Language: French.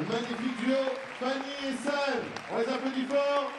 Le magnifique duo, Fanny et Sam. On les applaudit fort.